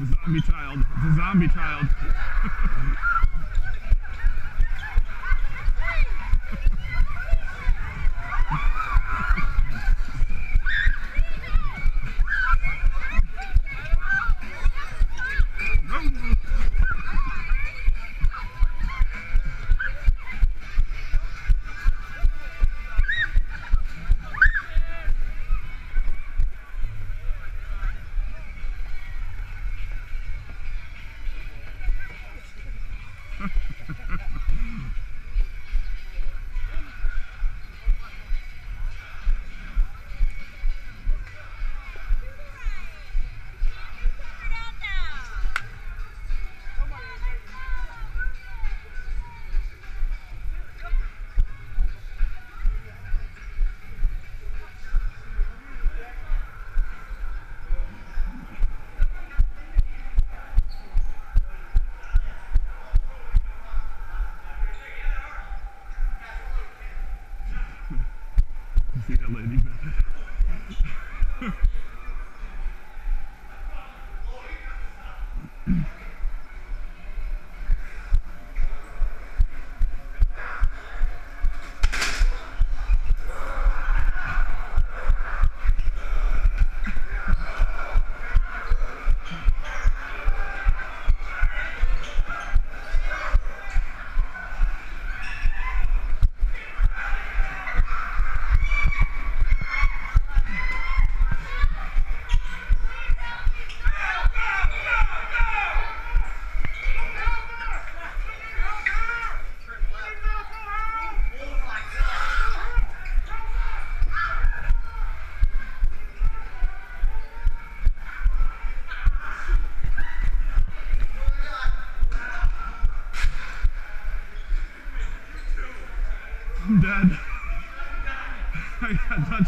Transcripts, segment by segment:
The zombie child. The zombie child. see that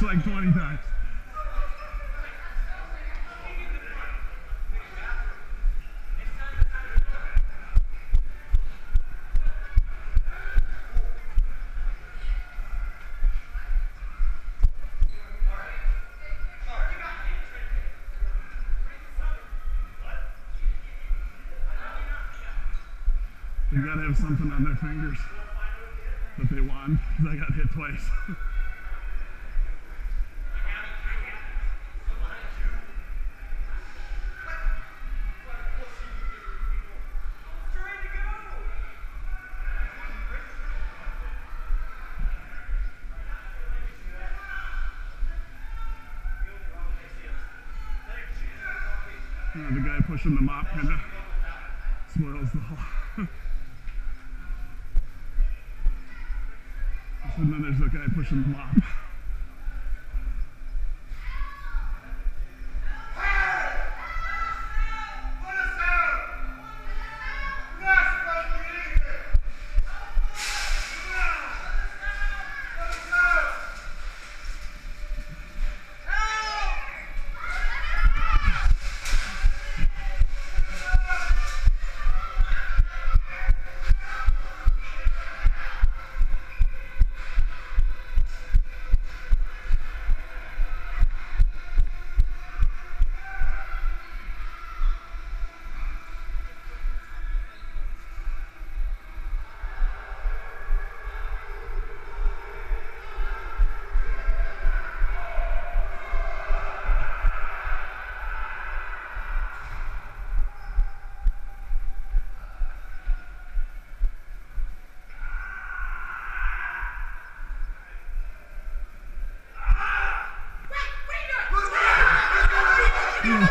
like 20 times. They gotta have something on their fingers that they won because I got hit twice. Uh, the guy pushing the mop kind of spoils the whole. and then there's the guy pushing the mop.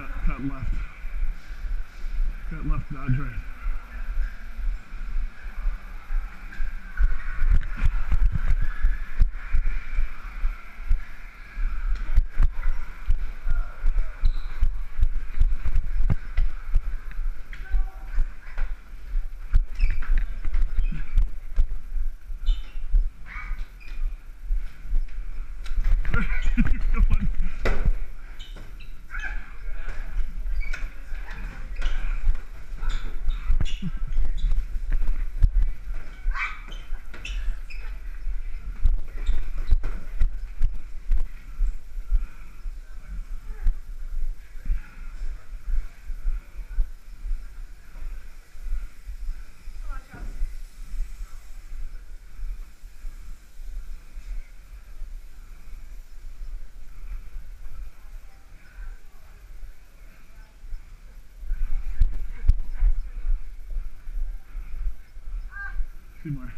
cut, cut left. Cut left, dodge right. More.